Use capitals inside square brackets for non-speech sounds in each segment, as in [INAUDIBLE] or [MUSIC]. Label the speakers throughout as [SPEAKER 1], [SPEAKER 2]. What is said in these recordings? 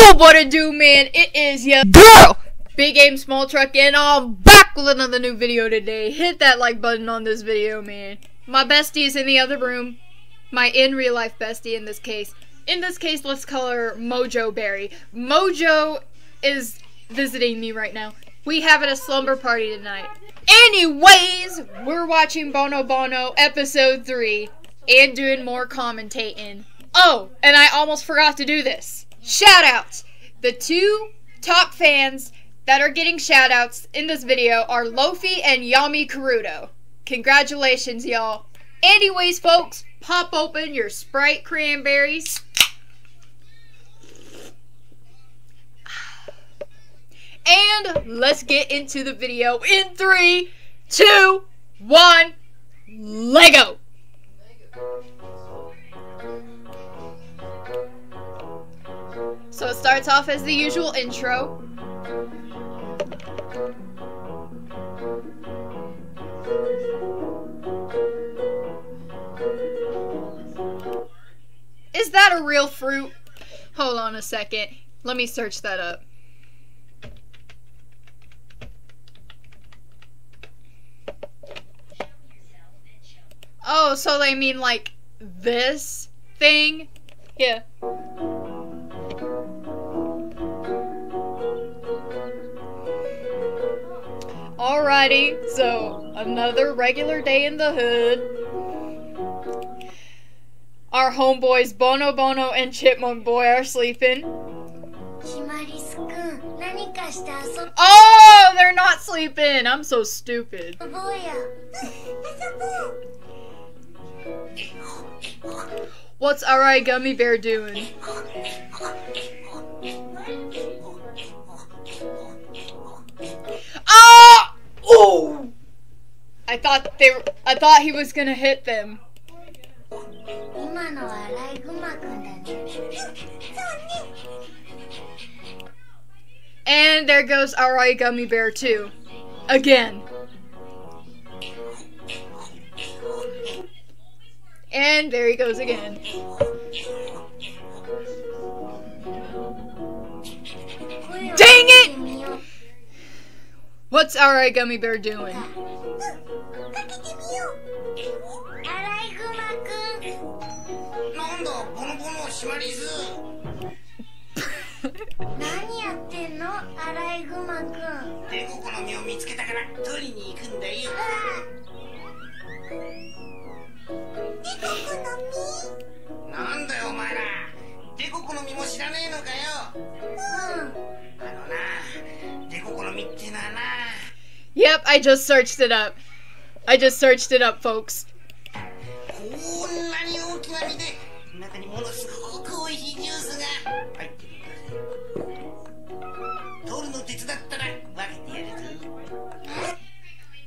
[SPEAKER 1] What it do, man? It is your girl, Big Game Small Truck, and I'm back with another new video today. Hit that like button on this video, man. My bestie is in the other room. My in real life bestie in this case. In this case, let's call her Mojo Berry. Mojo is visiting me right now. We having a slumber party tonight. Anyways, we're watching Bonobono episode 3 and doing more commentating. Oh, and I almost forgot to do this. Shout outs. The two top fans that are getting shout outs in this video are Lofi and Yami Kurutto. Congratulations, y'all. Anyways, folks, pop open your Sprite cranberries. And let's get into the video in three, two, one, Lego. So it starts off as the usual intro. Is that a real fruit? Hold on a second. Let me search that up. Oh, so they mean like this thing? Yeah. everybody. So, another regular day in the hood. Our homeboys Bonobono and Chipmunk Boy are sleeping. Oh, they're not sleeping. I'm so stupid. What's Arai gummy bear doing? They, I thought he was gonna hit them. And there goes Arai Gummy Bear too. Again. And there he goes again. Dang it! What's Arai Gummy Bear doing?
[SPEAKER 2] ココの実も知らねえのかよ
[SPEAKER 3] 実
[SPEAKER 2] あのなデココの実ってのはな
[SPEAKER 1] Yep, I just searched it up. I just searched it up, folks.
[SPEAKER 2] こんなに大きな実で中にものすごく美味しいジュースが入ってるんだ取るの手伝ったら分けてやるぞ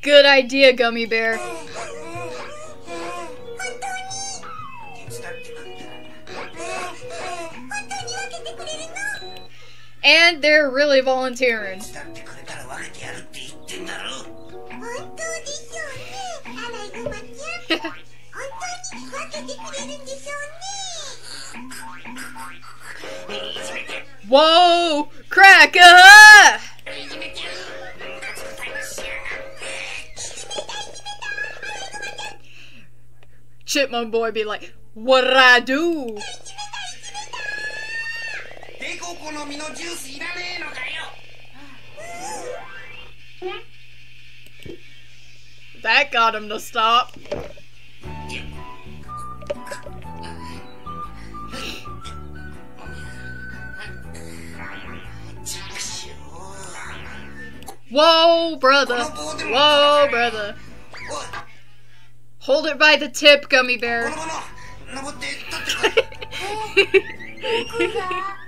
[SPEAKER 1] Good idea, gummy bear. And they're really volunteering. [LAUGHS] Whoa! Crack!
[SPEAKER 2] Uh
[SPEAKER 1] Chipmunk boy be like, what I do?
[SPEAKER 2] デココの実のジュースいらねえのかよ
[SPEAKER 1] That got him to stop. Whoa, brother. Whoa, brother.
[SPEAKER 2] おい
[SPEAKER 1] Hold it by the tip, gummy
[SPEAKER 2] ボ
[SPEAKER 1] bear. [LAUGHS] [LAUGHS]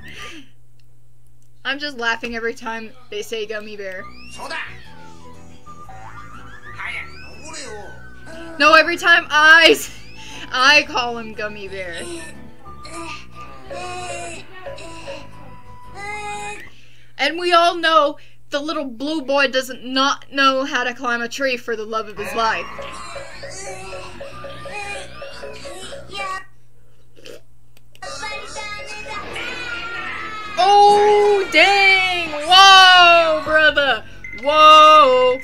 [SPEAKER 1] I'm just laughing every time they say gummy bear. No, every time I, I call him gummy bear. And we all know the little blue boy doesn't not know how to climb a tree for the love of his life. Oh! Dang! Whoa, brother! Whoa!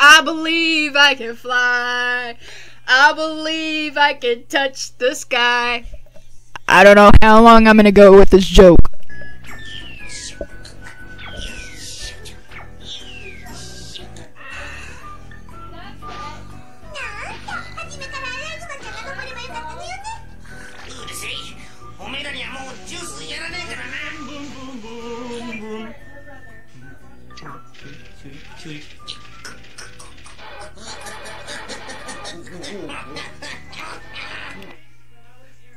[SPEAKER 1] I believe I can fly. I believe I can touch the sky. I don't know how long I'm gonna go with this joke.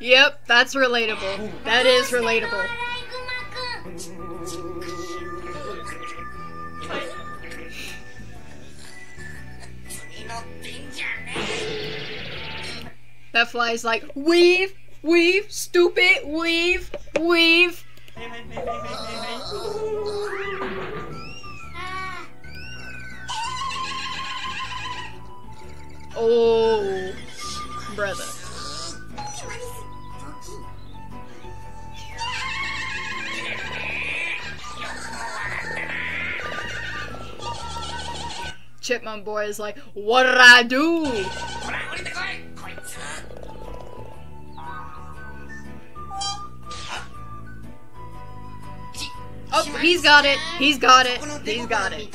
[SPEAKER 1] Yep, that's relatable. That is relatable. That fly's like, weave, weave, stupid, weave, weave. Oh, brother. on board is like, what did I do? Oh, he's got it. He's got it. He's got it.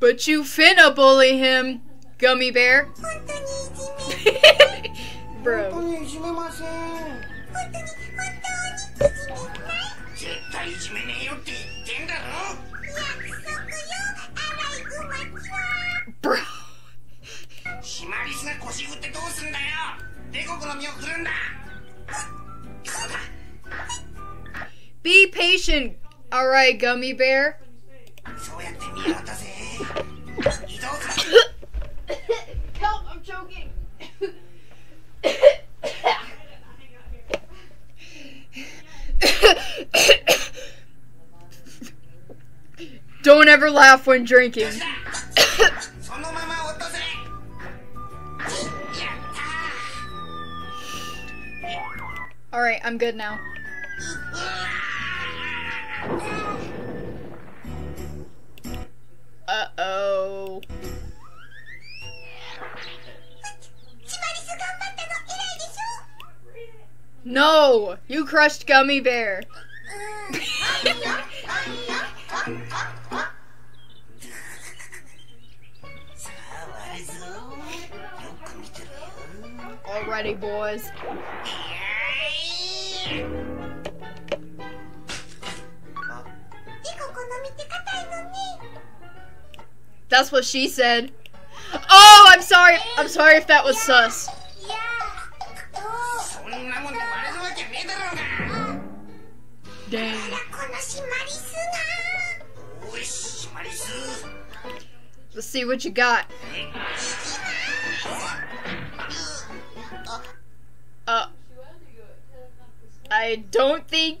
[SPEAKER 1] But you finna bully him, gummy bear. [LAUGHS] Bro.
[SPEAKER 2] デココの身を振るんだそうだ
[SPEAKER 1] Be patient. Alright, gummy bear.
[SPEAKER 2] そうやって見ようだぜ移動する
[SPEAKER 1] Help, I'm choking. Don't ever laugh when drinking. Alright, I'm good now.
[SPEAKER 3] Uh-oh.
[SPEAKER 1] No! You crushed Gummy Bear! [LAUGHS] Alrighty, boys. That's what she said. Oh, I'm sorry. I'm sorry if that was sus. Dang. Let's see what you got. Uh, I don't think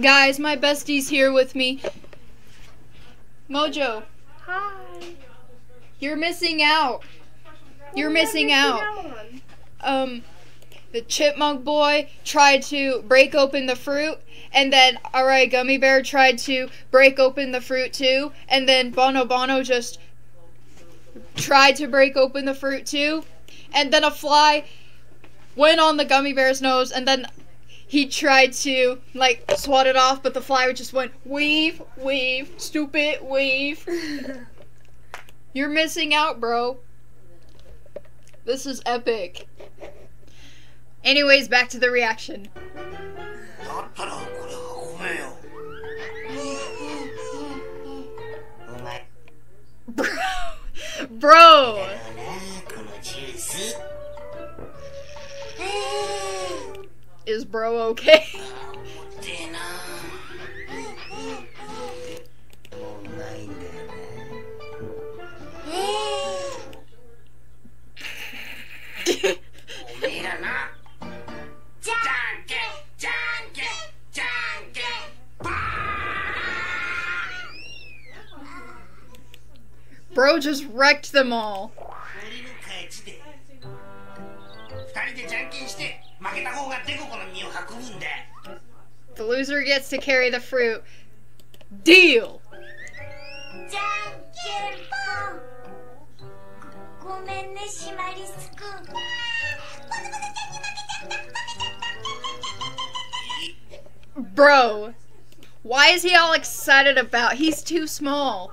[SPEAKER 1] Guys, my bestie's here with me. Mojo. Hi. You're missing out. You're missing, missing, out. out um, the chipmunk boy tried to break open the fruit, and then Arai, gummy bear tried to break open the fruit too, and then Bonobono just tried to break open the fruit too, and then a fly went on the gummy bear's nose, and then he tried to like swat it off, but the fly just went weave, weave, stupid weave. [LAUGHS] You're missing out, bro. This is epic. Anyways, back to the reaction. [LAUGHS] Bro, [LAUGHS] bro. Is bro okay? [LAUGHS] Bro just wrecked them all. Loser gets to carry the fruit. Deal! Bro, why is he all excited about? He's too small.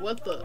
[SPEAKER 1] What the?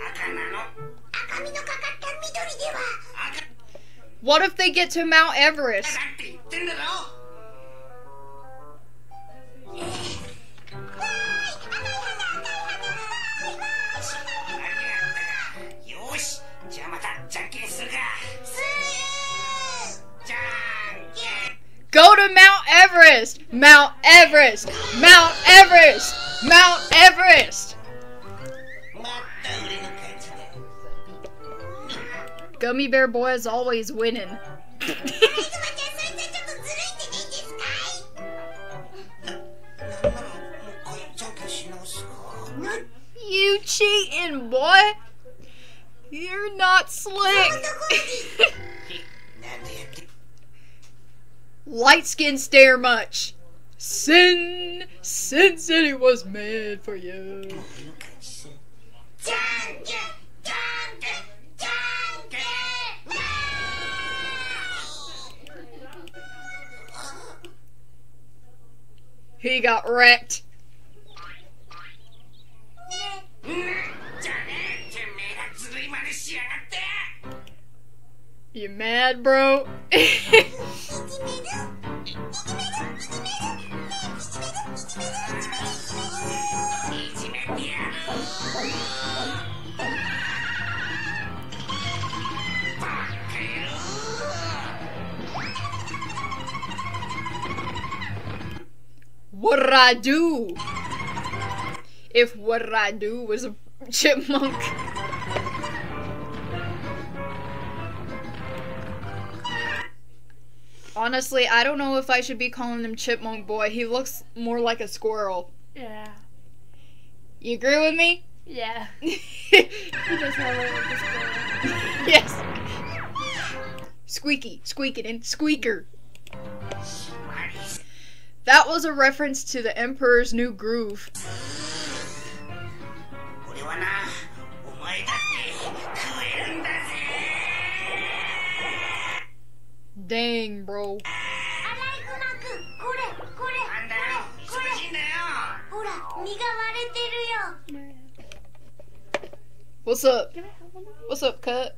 [SPEAKER 1] What if they get to Mount Everest? Go to Mount Everest! Mount Everest! Mount Everest! Mount Everest! Gummy Bear Boy is always winning. you cheating, boy! You're not slick! Light skin stare much. Sin, Sin City was made for you. He got wrecked. You mad, bro? [LAUGHS] what I do? If what I do was a chipmunk. Honestly, I don't know if I should be calling him Chipmunk Boy. He looks more like a squirrel.
[SPEAKER 4] Yeah.
[SPEAKER 1] You agree with me?
[SPEAKER 4] Yeah. [LAUGHS] he does not look like a squirrel. yes.
[SPEAKER 1] Squeaky, squeaking, and squeaker. That was a reference to the Emperor's New Groove. Dang, bro. What's up? What's up, Cut?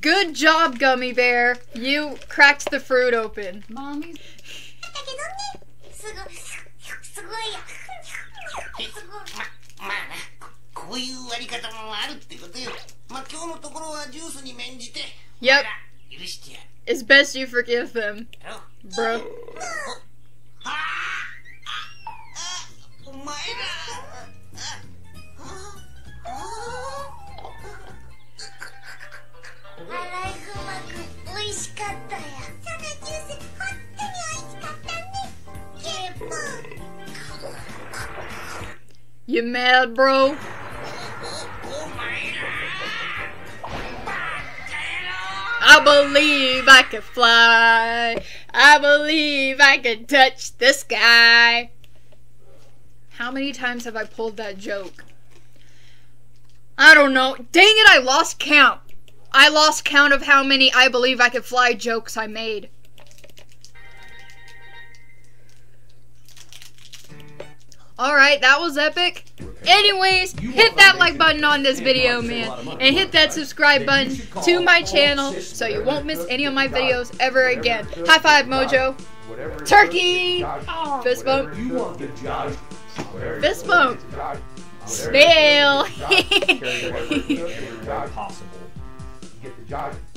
[SPEAKER 1] Good job, Gummy Bear. You cracked the fruit open.
[SPEAKER 2] Mommy.
[SPEAKER 1] Yep. It's best you forgive them,
[SPEAKER 2] bro. [LAUGHS] Ah,
[SPEAKER 1] ah, ah,
[SPEAKER 2] あああお前ら
[SPEAKER 3] アライグマくん美味しかったやそのジュース本当に美味しかったねゲーム
[SPEAKER 1] You mad, bro?
[SPEAKER 2] お前らバカ野郎
[SPEAKER 1] I believe I can fly. I believe I can touch the sky. How many times have I pulled that joke? I don't know. Dang it, I lost count. I lost count of how many I believe I could fly jokes I made. Alright, that was epic. Anyways, hit that like button on this video, man. And hit that subscribe button to my channel so you won't miss any of my videos ever again. High five, Mojo. Turkey.
[SPEAKER 5] Whatever
[SPEAKER 1] Fist bump.
[SPEAKER 5] You want the judge.
[SPEAKER 1] Fist bump.
[SPEAKER 5] Whatever
[SPEAKER 1] Snail.
[SPEAKER 5] You